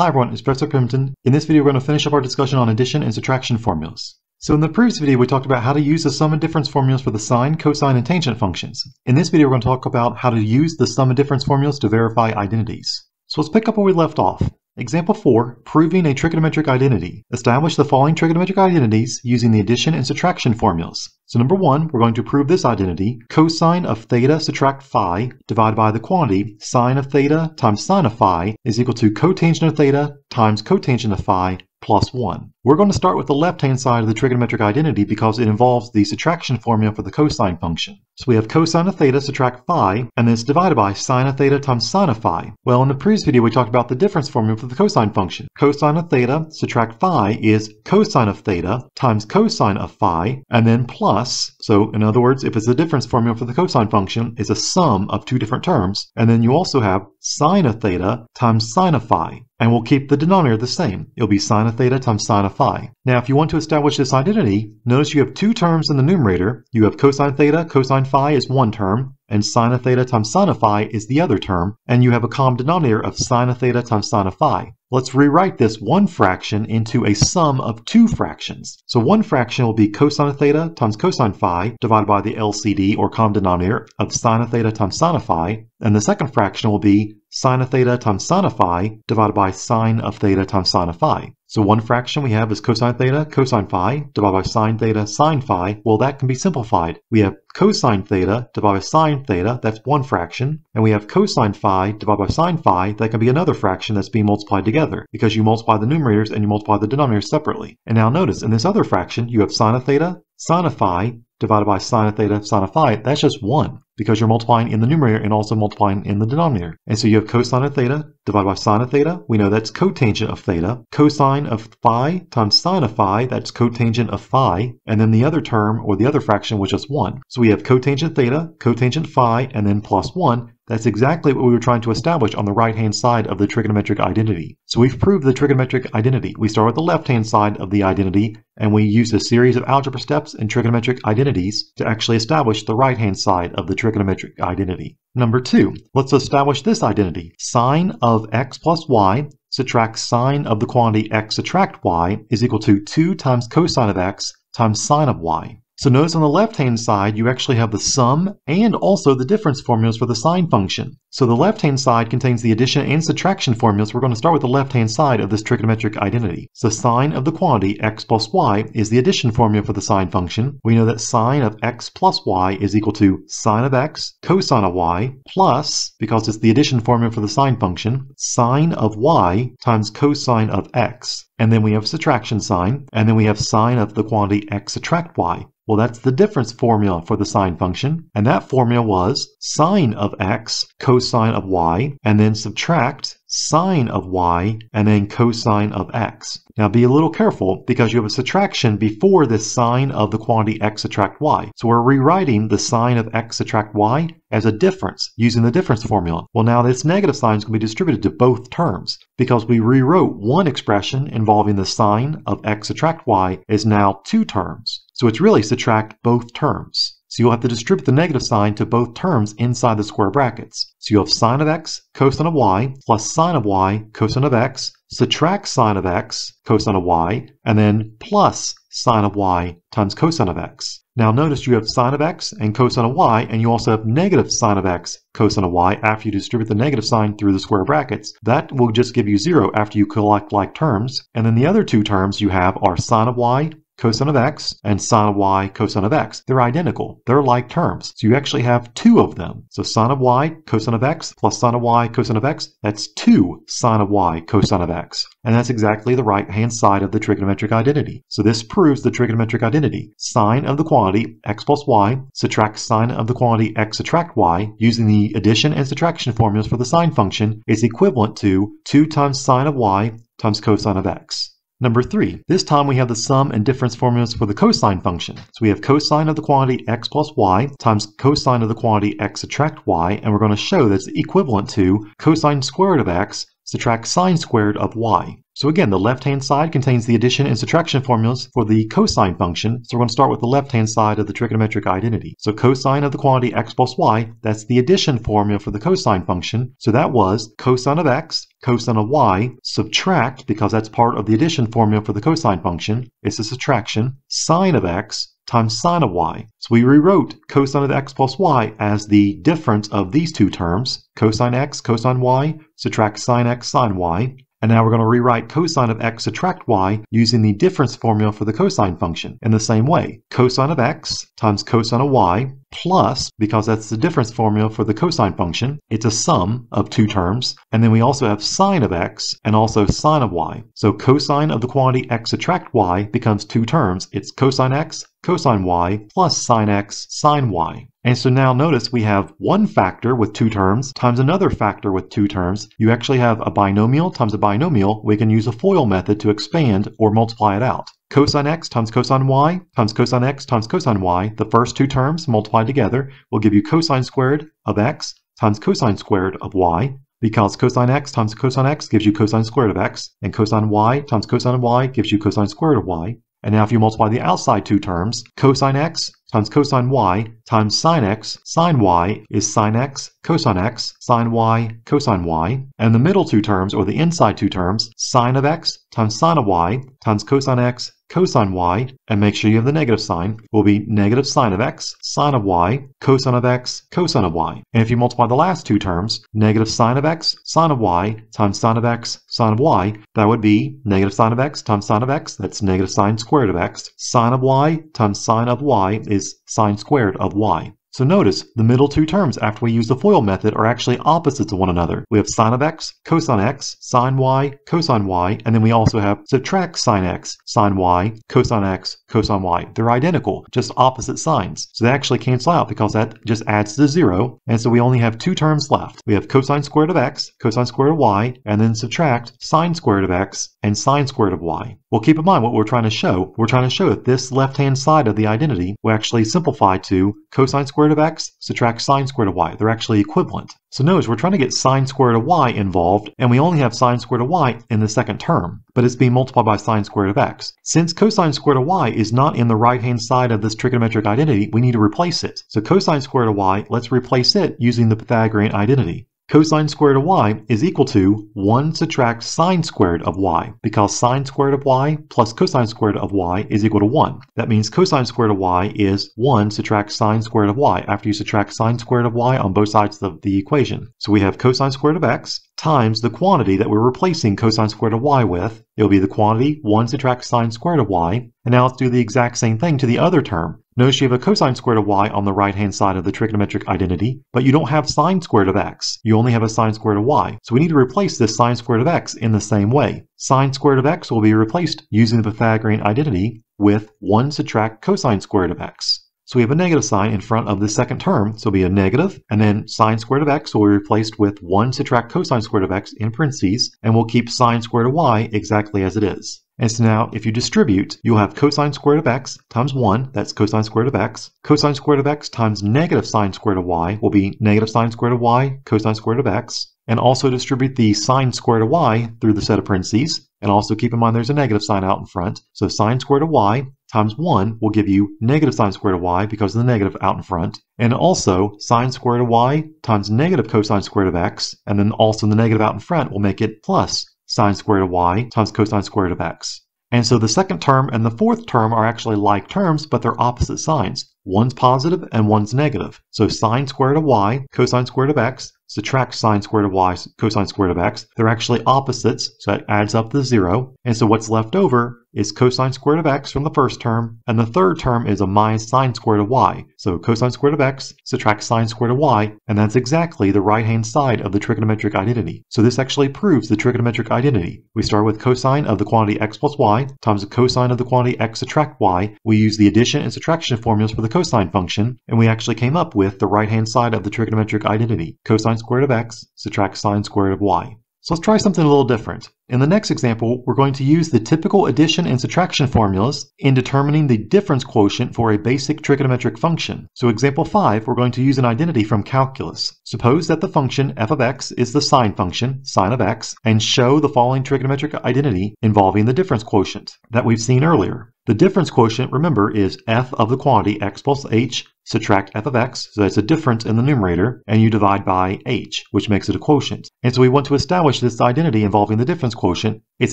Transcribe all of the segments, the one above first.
Hi everyone, it's Professor Pemberton. In this video, we're going to finish up our discussion on addition and subtraction formulas. So in the previous video, we talked about how to use the sum and difference formulas for the sine, cosine, and tangent functions. In this video, we're going to talk about how to use the sum and difference formulas to verify identities. So let's pick up where we left off. Example 4, proving a trigonometric identity. Establish the following trigonometric identities using the addition and subtraction formulas. So number 1, we're going to prove this identity. Cosine of theta subtract phi divided by the quantity sine of theta times sine of phi is equal to cotangent of theta times cotangent of phi plus 1. We're going to start with the left-hand side of the trigonometric identity because it involves the subtraction formula for the cosine function. So we have cosine of theta subtract phi, and then it's divided by sine of theta times sine of phi. Well, in the previous video, we talked about the difference formula for the cosine function. Cosine of theta subtract phi is cosine of theta times cosine of phi, and then plus, so in other words, if it's the difference formula for the cosine function, it's a sum of two different terms, and then you also have sine of theta times sine of phi. And we'll keep the denominator the same. It'll be sine of theta times sine of phi. Now, if you want to establish this identity, notice you have two terms in the numerator. You have cosine theta, cosine phi is one term, and sine of theta times sine of phi is the other term, and you have a common denominator of sine of theta times sine of phi. Let's rewrite this one fraction into a sum of two fractions. So one fraction will be cosine of theta times cosine phi divided by the LCD or common denominator of sine of theta times sine of phi, and the second fraction will be sine of theta times sine of phi divided by sine of theta times sine of phi. So one fraction we have is cosine theta, cosine phi, divided by sine theta, sine phi. Well, that can be simplified. We have cosine theta divided by sine theta, that's one fraction. And we have cosine phi divided by sine phi, that can be another fraction that's being multiplied together, because you multiply the numerators and you multiply the denominators separately. And now notice, in this other fraction, you have sine of theta, sine of phi, divided by sine of theta, sine of phi, that's just 1 because you're multiplying in the numerator and also multiplying in the denominator. And so you have cosine of theta divided by sine of theta. We know that's cotangent of theta. Cosine of phi times sine of phi, that's cotangent of phi. And then the other term, or the other fraction, was just 1. So we have cotangent theta, cotangent phi, and then plus 1. That's exactly what we were trying to establish on the right-hand side of the trigonometric identity. So we've proved the trigonometric identity. We start with the left-hand side of the identity, and we use a series of algebra steps and trigonometric identities to actually establish the right-hand side of the trigonometric identity. Number two, let's establish this identity. Sine of x plus y subtract sine of the quantity x subtract y is equal to 2 times cosine of x times sine of y. So notice on the left-hand side, you actually have the sum and also the difference formulas for the sine function. So the left-hand side contains the addition and subtraction formulas. We're going to start with the left-hand side of this trigonometric identity. So sine of the quantity x plus y is the addition formula for the sine function. We know that sine of x plus y is equal to sine of x cosine of y plus, because it's the addition formula for the sine function, sine of y times cosine of x. And then we have subtraction sign, and then we have sine of the quantity x subtract y. Well, that's the difference formula for the sine function. And that formula was sine of x cosine of y, and then subtract sine of y, and then cosine of x. Now be a little careful because you have a subtraction before the sine of the quantity x subtract y. So we're rewriting the sine of x subtract y as a difference using the difference formula. Well now this negative sign is going to be distributed to both terms because we rewrote one expression involving the sine of x subtract y is now two terms. So it's really subtract both terms. So you'll have to distribute the negative sign to both terms inside the square brackets. So you have sine of x cosine of y plus sine of y cosine of x, subtract sine of x cosine of y, and then plus sine of y times cosine of x. Now notice you have sine of x and cosine of y, and you also have negative sine of x cosine of y after you distribute the negative sign through the square brackets. That will just give you zero after you collect like terms. And then the other two terms you have are sine of y cosine of x, and sine of y, cosine of x. They're identical. They're like terms. So you actually have two of them. So sine of y, cosine of x, plus sine of y, cosine of x, that's two sine of y, cosine of x. And that's exactly the right-hand side of the trigonometric identity. So this proves the trigonometric identity. Sine of the quantity x plus y, subtract sine of the quantity x subtract y, using the addition and subtraction formulas for the sine function, is equivalent to 2 times sine of y times cosine of x. Number three, this time we have the sum and difference formulas for the cosine function. So we have cosine of the quantity x plus y times cosine of the quantity x subtract y, and we're going to show that's equivalent to cosine squared of x subtract sine squared of y. So again, the left-hand side contains the addition and subtraction formulas for the cosine function. So we're going to start with the left-hand side of the trigonometric identity. So cosine of the quantity x plus y, that's the addition formula for the cosine function. So that was cosine of x, cosine of y, subtract, because that's part of the addition formula for the cosine function, it's a subtraction, sine of x, times sine of y. So we rewrote cosine of x plus y as the difference of these two terms, cosine x, cosine y, subtract sine x, sine y. And now we're going to rewrite cosine of x subtract y using the difference formula for the cosine function in the same way. Cosine of x times cosine of y plus, because that's the difference formula for the cosine function, it's a sum of two terms. And then we also have sine of x and also sine of y. So cosine of the quantity x subtract y becomes two terms. It's cosine x cosine y plus sine x sine y. And so now notice we have one factor with two terms times another factor with two terms. You actually have a binomial times a binomial. We can use a FOIL method to expand or multiply it out. Cosine x times cosine y times cosine x times cosine y, the first two terms multiplied together will give you cosine squared of x times cosine squared of y because cosine x times cosine x gives you cosine squared of x, and cosine y times cosine y gives you cosine squared of y. And now if you multiply the outside two terms, cosine x times cosine y times sine x sine y is sine x cosine x sine y cosine y. And the middle two terms, or the inside two terms, sine of x times sine of y times cosine x cosine y, and make sure you have the negative sign, will be negative sine of x, sine of y, cosine of x, cosine of y. And if you multiply the last two terms, negative sine of x, sine of y, times sine of x, sine of y, that would be negative sine of x times sine of x, that's negative sine squared of x. Sine of y times sine of y is sine squared of y. So notice, the middle two terms after we use the FOIL method are actually opposites of one another. We have sine of x, cosine x, sine y, cosine y, and then we also have subtract sine x, sine y, cosine x, cosine y. They're identical, just opposite signs. So they actually cancel out because that just adds to zero, and so we only have two terms left. We have cosine squared of x, cosine squared of y, and then subtract sine squared of x and sine squared of y. Well, keep in mind what we're trying to show. We're trying to show that this left-hand side of the identity will actually simplify to cosine squared squared of x, subtract sine squared of y. They're actually equivalent. So notice we're trying to get sine squared of y involved, and we only have sine squared of y in the second term, but it's being multiplied by sine squared of x. Since cosine squared of y is not in the right-hand side of this trigonometric identity, we need to replace it. So cosine squared of y, let's replace it using the Pythagorean identity. Cosine squared of y is equal to 1 subtract sine squared of y, because sine squared of y plus cosine squared of y is equal to 1. That means cosine squared of y is 1 subtract sine squared of y after you subtract sine squared of y on both sides of the equation. So we have cosine squared of x times the quantity that we're replacing cosine squared of y with. It'll be the quantity 1 subtract sine squared of y. And now let's do the exact same thing to the other term. Notice you have a cosine squared of y on the right-hand side of the trigonometric identity, but you don't have sine squared of x. You only have a sine squared of y. So we need to replace this sine squared of x in the same way. Sine squared of x will be replaced using the Pythagorean identity with 1 subtract cosine squared of x. So we have a negative sign in front of the second term, so it'll be a negative, and then sine squared of x will be replaced with 1 subtract cosine squared of x in parentheses, and we'll keep sine squared of y exactly as it is. And so now, if you distribute, you'll have cosine squared of x times 1, that's cosine squared of x. Cosine squared of x times negative sine squared of y will be negative sine squared of y, cosine squared of x. And also distribute the sine squared of y through the set of parentheses. And also keep in mind there's a negative sign out in front. So sine squared of y times 1 will give you negative sine squared of y because of the negative out in front. And also sine squared of y times negative cosine squared of x. And then also the negative out in front will make it plus sine squared of y times cosine squared of x. And so the second term and the fourth term are actually like terms, but they're opposite signs. One's positive and one's negative. So sine squared of y, cosine squared of x, subtract sine squared of y, cosine squared of x. They're actually opposites, so that adds up to zero. And so what's left over is cosine squared of x from the first term, and the third term is a minus sine squared of y. So cosine squared of x subtract sine squared of y, and that's exactly the right-hand side of the trigonometric identity. So this actually proves the trigonometric identity. We start with cosine of the quantity x plus y times the cosine of the quantity x subtract y. We use the addition and subtraction formulas for the cosine function, and we actually came up with the right-hand side of the trigonometric identity. Cosine squared of x subtract sine squared of y. So let's try something a little different. In the next example, we're going to use the typical addition and subtraction formulas in determining the difference quotient for a basic trigonometric function. So example 5, we're going to use an identity from calculus. Suppose that the function f of x is the sine function, sine of x, and show the following trigonometric identity involving the difference quotient that we've seen earlier. The difference quotient, remember, is f of the quantity x plus h subtract f of x, so that's a difference in the numerator, and you divide by h, which makes it a quotient. And so we want to establish this identity involving the difference quotient. It's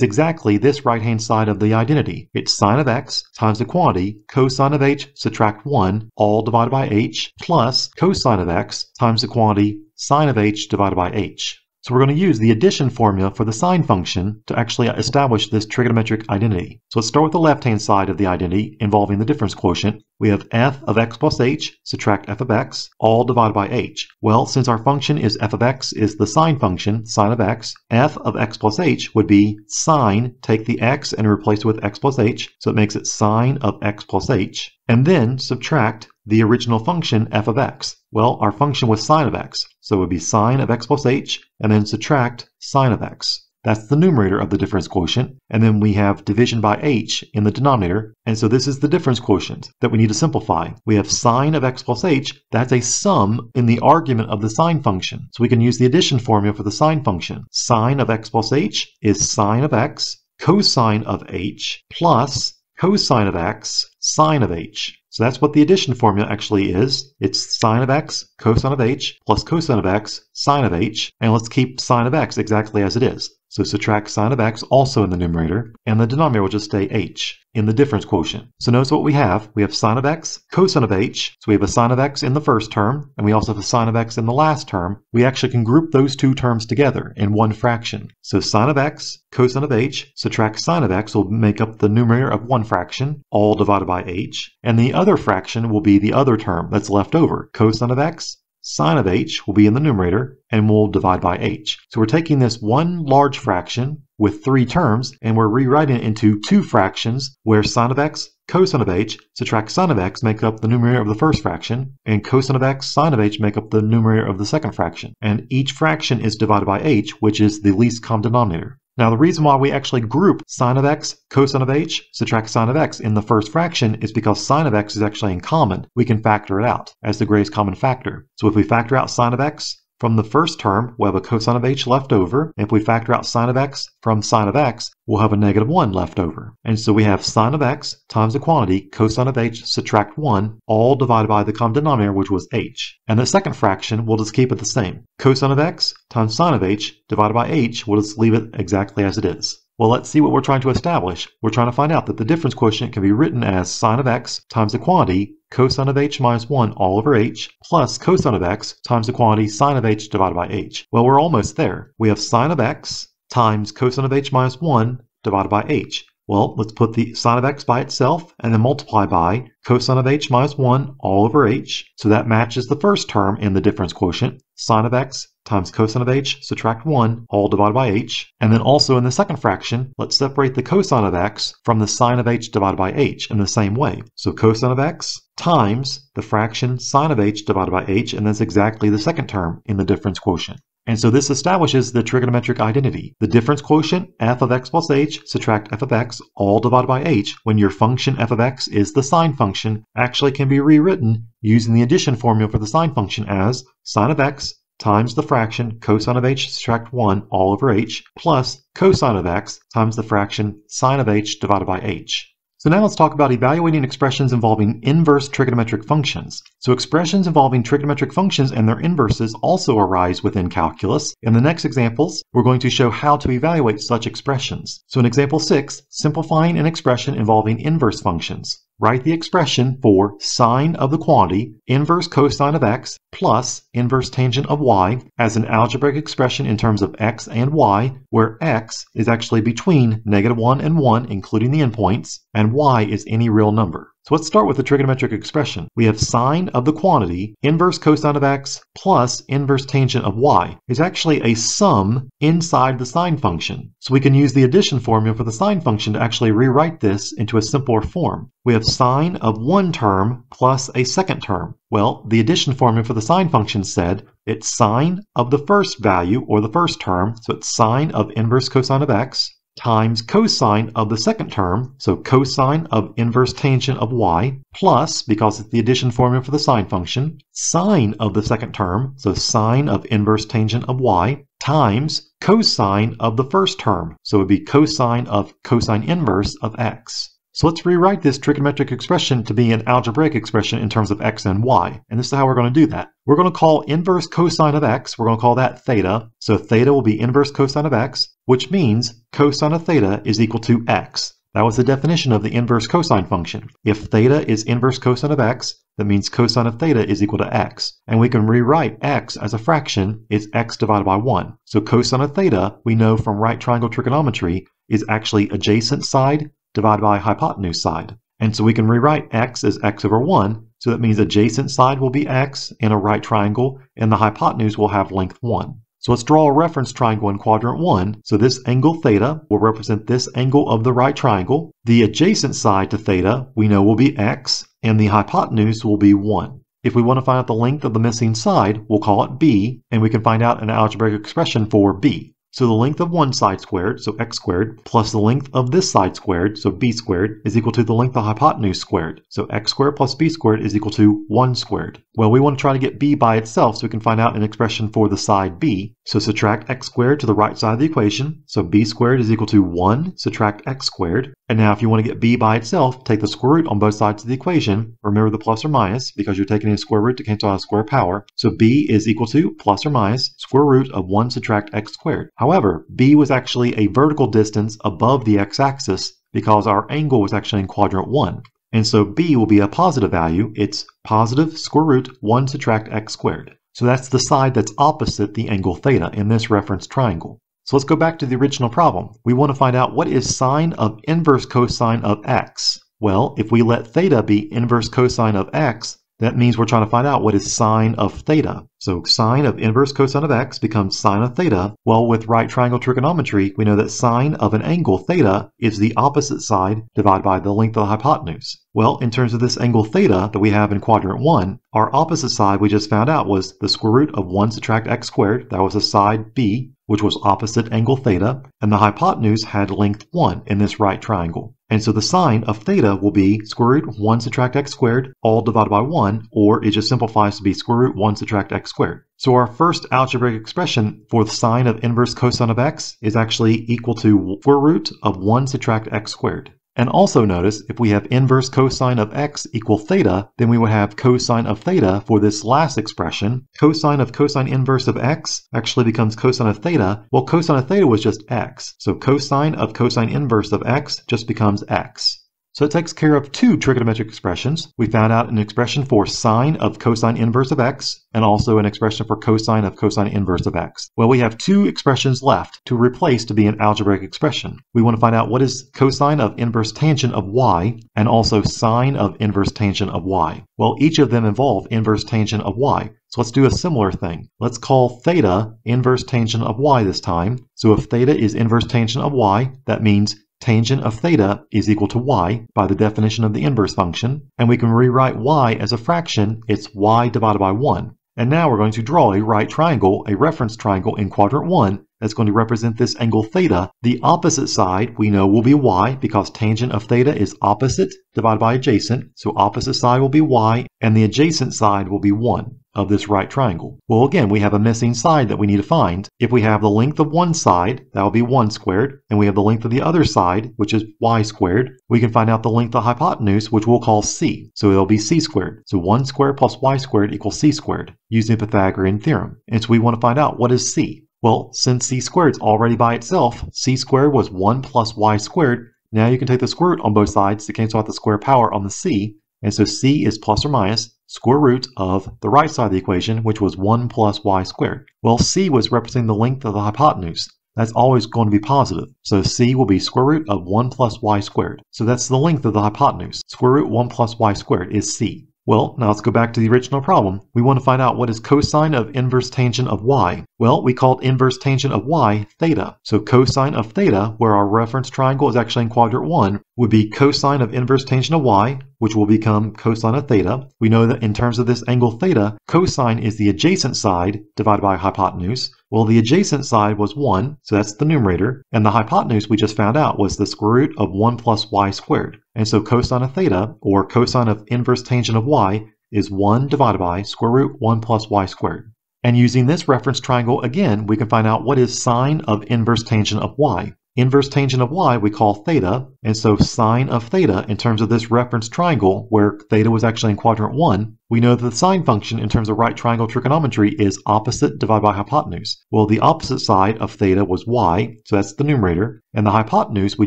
exactly this right-hand side of the identity. It's sine of x times the quantity cosine of h subtract 1, all divided by h, plus cosine of x times the quantity sine of h divided by h. So we're going to use the addition formula for the sine function to actually establish this trigonometric identity. So let's start with the left-hand side of the identity involving the difference quotient. We have f of x plus h, subtract f of x, all divided by h. Well, since our function is f of x is the sine function, sine of x, f of x plus h would be sine, take the x and replace it with x plus h, so it makes it sine of x plus h, and then subtract the original function f of x? Well, our function was sine of x, so it would be sine of x plus h, and then subtract sine of x. That's the numerator of the difference quotient, and then we have division by h in the denominator, and so this is the difference quotient that we need to simplify. We have sine of x plus h, that's a sum in the argument of the sine function. So we can use the addition formula for the sine function. Sine of x plus h is sine of x, cosine of h, plus cosine of x, sine of h. So that's what the addition formula actually is. It's sine of x, cosine of h, plus cosine of x, sine of h, and let's keep sine of x exactly as it is. So subtract sine of x also in the numerator, and the denominator will just stay h in the difference quotient. So notice what we have. We have sine of x, cosine of h. So we have a sine of x in the first term, and we also have a sine of x in the last term. We actually can group those two terms together in one fraction. So sine of x, cosine of h, subtract sine of x will make up the numerator of one fraction, all divided by h. And the other fraction will be the other term that's left over, cosine of x, sine of h will be in the numerator, and we'll divide by h. So we're taking this one large fraction with three terms, and we're rewriting it into two fractions where sine of x, cosine of h, subtract sine of x make up the numerator of the first fraction, and cosine of x, sine of h make up the numerator of the second fraction. And each fraction is divided by h, which is the least common denominator. Now, the reason why we actually group sine of x, cosine of h, subtract sine of x in the first fraction is because sine of x is actually in common. We can factor it out as the greatest common factor. So if we factor out sine of x, from the first term, we'll have a cosine of h left over. If we factor out sine of x from sine of x, we'll have a negative 1 left over. And so we have sine of x times the quantity cosine of h subtract 1, all divided by the common denominator, which was h. And the second fraction, we'll just keep it the same. Cosine of x times sine of h divided by h, we'll just leave it exactly as it is. Well, let's see what we're trying to establish. We're trying to find out that the difference quotient can be written as sine of x times the quantity cosine of h minus 1 all over h plus cosine of x times the quantity sine of h divided by h. Well, we're almost there. We have sine of x times cosine of h minus 1 divided by h. Well, let's put the sine of x by itself and then multiply by cosine of h minus 1 all over h. So that matches the first term in the difference quotient, sine of x times cosine of h, subtract 1, all divided by h. And then also in the second fraction, let's separate the cosine of x from the sine of h divided by h in the same way. So cosine of x times the fraction sine of h divided by h, and that's exactly the second term in the difference quotient. And so this establishes the trigonometric identity. The difference quotient, f of x plus h, subtract f of x, all divided by h, when your function f of x is the sine function, actually can be rewritten using the addition formula for the sine function as sine of x times the fraction cosine of h subtract 1 all over h plus cosine of x times the fraction sine of h divided by h. So now let's talk about evaluating expressions involving inverse trigonometric functions. So expressions involving trigonometric functions and their inverses also arise within calculus. In the next examples, we're going to show how to evaluate such expressions. So in example 6, simplifying an expression involving inverse functions. Write the expression for sine of the quantity inverse cosine of x plus inverse tangent of y as an algebraic expression in terms of x and y, where x is actually between negative 1 and 1, including the endpoints, and y is any real number. So let's start with the trigonometric expression. We have sine of the quantity, inverse cosine of x, plus inverse tangent of y. Is actually a sum inside the sine function. So we can use the addition formula for the sine function to actually rewrite this into a simpler form. We have sine of one term plus a second term. Well, the addition formula for the sine function said it's sine of the first value, or the first term, so it's sine of inverse cosine of x, times cosine of the second term, so cosine of inverse tangent of y, plus, because it's the addition formula for the sine function, sine of the second term, so sine of inverse tangent of y, times cosine of the first term, so it would be cosine of cosine inverse of x. So let's rewrite this trigonometric expression to be an algebraic expression in terms of x and y. And this is how we're going to do that. We're going to call inverse cosine of x, we're going to call that theta. So theta will be inverse cosine of x, which means cosine of theta is equal to x. That was the definition of the inverse cosine function. If theta is inverse cosine of x, that means cosine of theta is equal to x. And we can rewrite x as a fraction it's x divided by 1. So cosine of theta, we know from right triangle trigonometry, is actually adjacent side divided by hypotenuse side. And so we can rewrite x as x over 1, so that means adjacent side will be x in a right triangle, and the hypotenuse will have length 1. So let's draw a reference triangle in quadrant 1. So this angle theta will represent this angle of the right triangle. The adjacent side to theta we know will be x, and the hypotenuse will be 1. If we want to find out the length of the missing side, we'll call it b, and we can find out an algebraic expression for b. So the length of one side squared, so x squared, plus the length of this side squared, so b squared, is equal to the length of hypotenuse squared. So x squared plus b squared is equal to 1 squared. Well, we want to try to get b by itself so we can find out an expression for the side b. So subtract x squared to the right side of the equation. So b squared is equal to 1, subtract x squared. And now if you want to get b by itself, take the square root on both sides of the equation. Remember the plus or minus because you're taking a square root to cancel out a square power. So b is equal to plus or minus square root of 1 subtract x squared. However, b was actually a vertical distance above the x-axis because our angle was actually in quadrant 1. And so b will be a positive value. It's positive square root 1 subtract x squared. So that's the side that's opposite the angle theta in this reference triangle. So let's go back to the original problem. We want to find out what is sine of inverse cosine of x. Well, if we let theta be inverse cosine of x, that means we're trying to find out what is sine of theta. So sine of inverse cosine of x becomes sine of theta. Well, with right triangle trigonometry, we know that sine of an angle theta is the opposite side divided by the length of the hypotenuse. Well, in terms of this angle theta that we have in quadrant 1, our opposite side we just found out was the square root of 1 subtract x squared. That was a side b, which was opposite angle theta, and the hypotenuse had length 1 in this right triangle. And so the sine of theta will be square root 1 subtract x squared, all divided by 1, or it just simplifies to be square root 1 subtract x squared. So our first algebraic expression for the sine of inverse cosine of x is actually equal to square root of 1 subtract x squared. And also notice, if we have inverse cosine of x equal theta, then we would have cosine of theta for this last expression. Cosine of cosine inverse of x actually becomes cosine of theta. Well, cosine of theta was just x. So cosine of cosine inverse of x just becomes x. So it takes care of two trigonometric expressions. We found out an expression for sine of cosine inverse of x, and also an expression for cosine of cosine inverse of x. Well, we have two expressions left to replace to be an algebraic expression. We want to find out what is cosine of inverse tangent of y, and also sine of inverse tangent of y. Well, each of them involve inverse tangent of y. So let's do a similar thing. Let's call theta inverse tangent of y this time. So if theta is inverse tangent of y, that means tangent of theta is equal to y by the definition of the inverse function, and we can rewrite y as a fraction, it's y divided by 1. And now we're going to draw a right triangle, a reference triangle in quadrant 1 that's going to represent this angle theta. The opposite side we know will be y because tangent of theta is opposite divided by adjacent. So opposite side will be y and the adjacent side will be 1 of this right triangle. Well, again, we have a missing side that we need to find. If we have the length of one side, that will be 1 squared, and we have the length of the other side, which is y squared, we can find out the length of hypotenuse, which we'll call c. So it'll be c squared. So 1 squared plus y squared equals c squared, using the Pythagorean theorem. And so we want to find out what is c. Well, since c squared is already by itself, c squared was 1 plus y squared, now you can take the square root on both sides to cancel out the square power on the c, and so c is plus or minus square root of the right side of the equation, which was 1 plus y squared. Well, c was representing the length of the hypotenuse. that's always going to be positive. So c will be square root of 1 plus y squared. So that's the length of the hypotenuse. Square root 1 plus y squared is c. Well, now let's go back to the original problem. We want to find out what is cosine of inverse tangent of y. Well, we called inverse tangent of y theta. So cosine of theta, where our reference triangle is actually in quadrant 1, would be cosine of inverse tangent of y, which will become cosine of theta. We know that in terms of this angle theta, cosine is the adjacent side divided by hypotenuse. Well, the adjacent side was 1, so that's the numerator, and the hypotenuse we just found out was the square root of 1 plus y squared. And so cosine of theta, or cosine of inverse tangent of y, is 1 divided by square root 1 plus y squared. And using this reference triangle again, we can find out what is sine of inverse tangent of y. Inverse tangent of y we call theta, and so sine of theta in terms of this reference triangle, where theta was actually in quadrant 1, we know that the sine function in terms of right triangle trigonometry is opposite divided by hypotenuse. Well, the opposite side of theta was y, so that's the numerator, and the hypotenuse we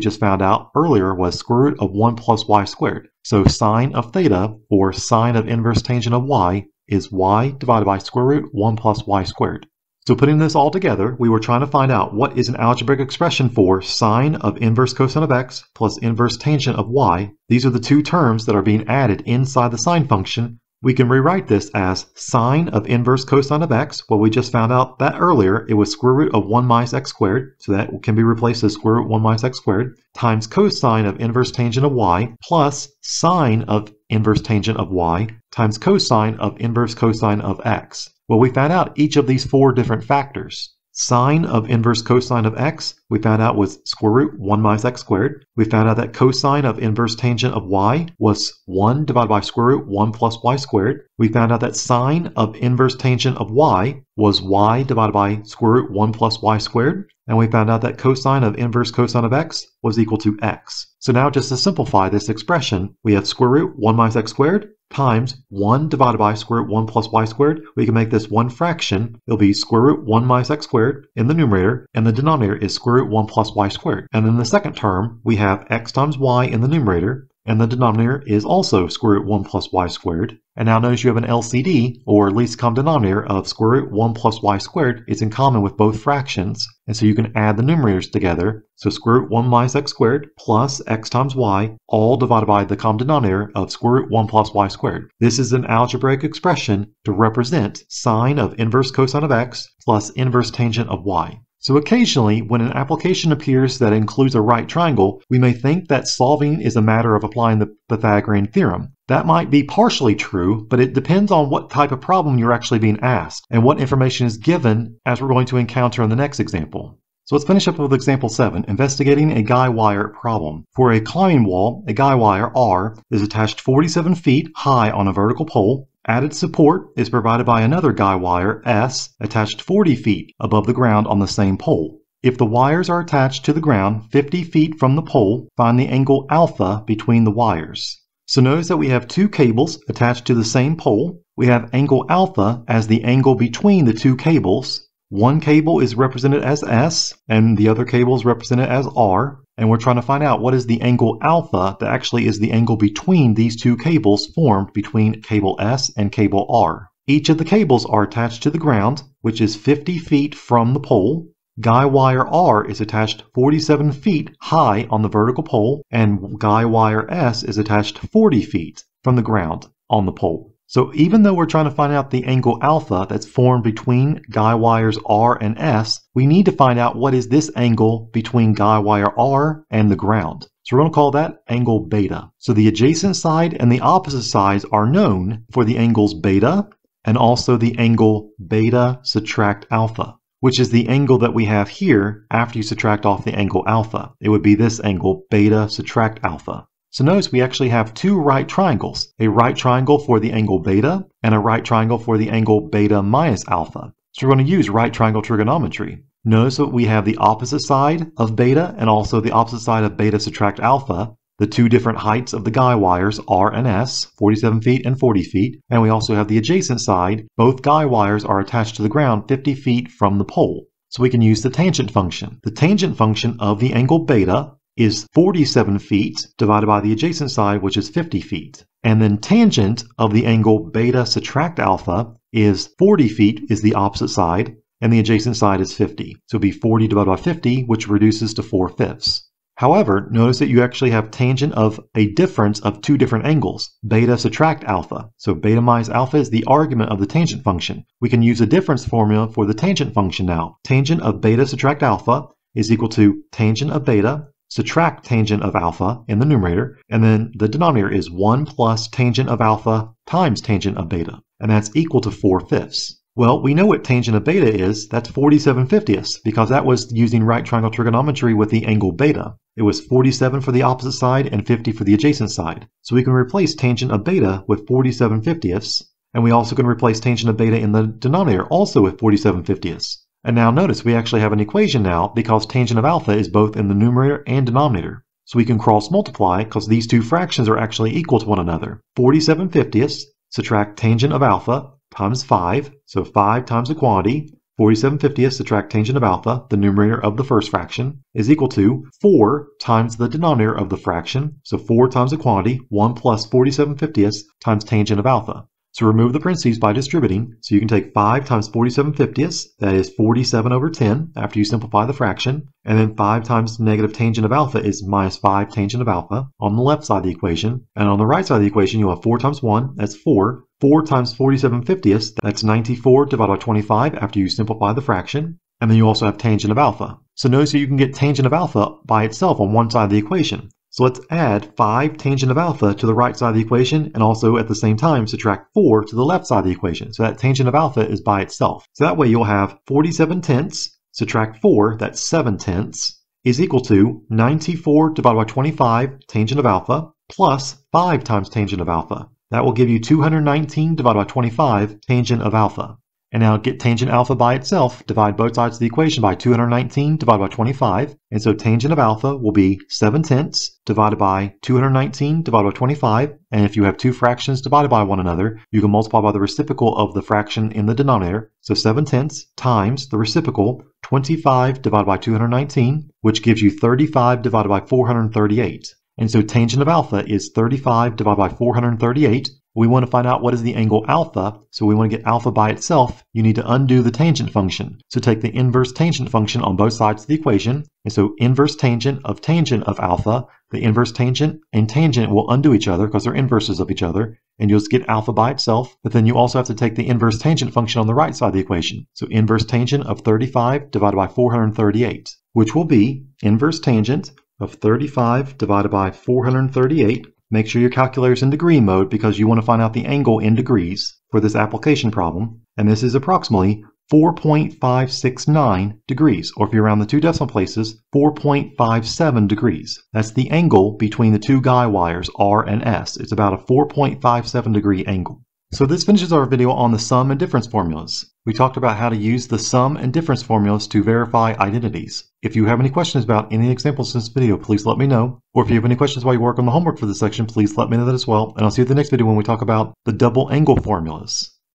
just found out earlier was square root of 1 plus y squared. So sine of theta, or sine of inverse tangent of y, is y divided by square root 1 plus y squared. So putting this all together, we were trying to find out what is an algebraic expression for sine of inverse cosine of x plus inverse tangent of y. These are the two terms that are being added inside the sine function. We can rewrite this as sine of inverse cosine of x. Well, we just found out that earlier it was square root of 1 minus x squared, so that can be replaced as square root 1 minus x squared, times cosine of inverse tangent of y, plus sine of inverse tangent of y, times cosine of inverse cosine of x. Well, we found out each of these four different factors. Sine of inverse cosine of x, we found out was square root 1 minus x squared. We found out that cosine of inverse tangent of y was 1 divided by square root 1 plus y squared. We found out that sine of inverse tangent of y was y divided by square root 1 plus y squared. And we found out that cosine of inverse cosine of x was equal to x. So now just to simplify this expression, we have square root 1 minus x squared times 1 divided by square root 1 plus y squared. We can make this one fraction. It'll be square root 1 minus x squared in the numerator, and the denominator is square root 1 plus y squared. And in the second term, we have x times y in the numerator, and the denominator is also square root 1 plus y squared. And now notice you have an LCD, or least common denominator, of square root 1 plus y squared. It's in common with both fractions, and so you can add the numerators together. So square root 1 minus x squared plus x times y, all divided by the common denominator of square root 1 plus y squared. This is an algebraic expression to represent sine of inverse cosine of x plus inverse tangent of y. So occasionally, when an application appears that includes a right triangle, we may think that solving is a matter of applying the Pythagorean theorem. That might be partially true, but it depends on what type of problem you're actually being asked and what information is given as we're going to encounter in the next example. So let's finish up with example 7, investigating a guy wire problem. For a climbing wall, a guy wire R is attached 47 feet high on a vertical pole Added support is provided by another guy wire, S, attached 40 feet above the ground on the same pole. If the wires are attached to the ground 50 feet from the pole, find the angle alpha between the wires. So notice that we have two cables attached to the same pole. We have angle alpha as the angle between the two cables. One cable is represented as S and the other cable is represented as R and we're trying to find out what is the angle alpha that actually is the angle between these two cables formed between cable S and cable R. Each of the cables are attached to the ground, which is 50 feet from the pole. Guy wire R is attached 47 feet high on the vertical pole, and guy wire S is attached 40 feet from the ground on the pole. So even though we're trying to find out the angle alpha that's formed between guy wires R and S, we need to find out what is this angle between guy wire R and the ground. So we're going to call that angle beta. So the adjacent side and the opposite sides are known for the angles beta and also the angle beta subtract alpha, which is the angle that we have here after you subtract off the angle alpha. It would be this angle beta subtract alpha. So notice we actually have two right triangles, a right triangle for the angle beta and a right triangle for the angle beta minus alpha. So we're going to use right triangle trigonometry. Notice that we have the opposite side of beta and also the opposite side of beta subtract alpha, the two different heights of the guy wires, R and S, 47 feet and 40 feet, and we also have the adjacent side. Both guy wires are attached to the ground 50 feet from the pole. So we can use the tangent function. The tangent function of the angle beta is 47 feet divided by the adjacent side, which is 50 feet. And then tangent of the angle beta subtract alpha is 40 feet is the opposite side, and the adjacent side is 50. So it'd be 40 divided by 50, which reduces to 4 fifths. However, notice that you actually have tangent of a difference of two different angles, beta subtract alpha. So beta minus alpha is the argument of the tangent function. We can use a difference formula for the tangent function now. Tangent of beta subtract alpha is equal to tangent of beta subtract tangent of alpha in the numerator, and then the denominator is 1 plus tangent of alpha times tangent of beta, and that's equal to 4 fifths. Well, we know what tangent of beta is. That's 47 fiftieths, because that was using right triangle trigonometry with the angle beta. It was 47 for the opposite side and 50 for the adjacent side. So we can replace tangent of beta with 47 fiftieths, and we also can replace tangent of beta in the denominator also with 47 fiftieths. And now notice we actually have an equation now because tangent of alpha is both in the numerator and denominator. So we can cross multiply because these two fractions are actually equal to one another. 47 fiftieths subtract tangent of alpha times 5, so 5 times the quantity, 47 fiftieths subtract tangent of alpha, the numerator of the first fraction, is equal to 4 times the denominator of the fraction, so 4 times the quantity, 1 plus 47 fiftieths times tangent of alpha. So remove the parentheses by distributing. So you can take 5 times 47 fiftieths, that is 47 over 10 after you simplify the fraction. And then 5 times negative tangent of alpha is minus 5 tangent of alpha on the left side of the equation. And on the right side of the equation, you'll have 4 times 1, that's 4. 4 times 47 fiftieths, that's 94 divided by 25 after you simplify the fraction. And then you also have tangent of alpha. So notice that you can get tangent of alpha by itself on one side of the equation. So let's add 5 tangent of alpha to the right side of the equation and also at the same time subtract 4 to the left side of the equation. So that tangent of alpha is by itself. So that way you'll have 47 tenths, subtract 4, that's 7 tenths, is equal to 94 divided by 25 tangent of alpha plus 5 times tangent of alpha. That will give you 219 divided by 25 tangent of alpha. And now get tangent alpha by itself, divide both sides of the equation by 219 divided by 25. And so tangent of alpha will be 7 tenths divided by 219 divided by 25. And if you have two fractions divided by one another, you can multiply by the reciprocal of the fraction in the denominator. So 7 tenths times the reciprocal, 25 divided by 219, which gives you 35 divided by 438. And so tangent of alpha is 35 divided by 438, we want to find out what is the angle alpha, so we want to get alpha by itself. You need to undo the tangent function. So take the inverse tangent function on both sides of the equation. And so inverse tangent of tangent of alpha, the inverse tangent and tangent will undo each other because they're inverses of each other. And you'll just get alpha by itself. But then you also have to take the inverse tangent function on the right side of the equation. So inverse tangent of 35 divided by 438, which will be inverse tangent of 35 divided by 438 Make sure your calculator is in degree mode because you want to find out the angle in degrees for this application problem. And this is approximately 4.569 degrees, or if you're around the two decimal places, 4.57 degrees. That's the angle between the two guy wires, R and S. It's about a 4.57 degree angle. So this finishes our video on the sum and difference formulas. We talked about how to use the sum and difference formulas to verify identities. If you have any questions about any examples in this video, please let me know. Or if you have any questions while you work on the homework for this section, please let me know that as well. And I'll see you in the next video when we talk about the double angle formulas.